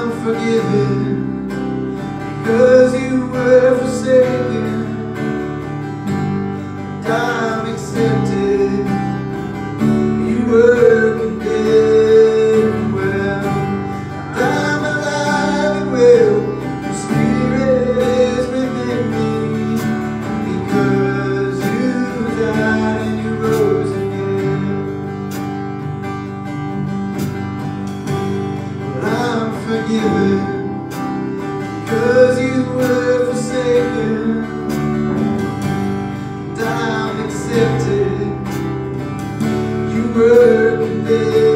I'm forgiven. Because were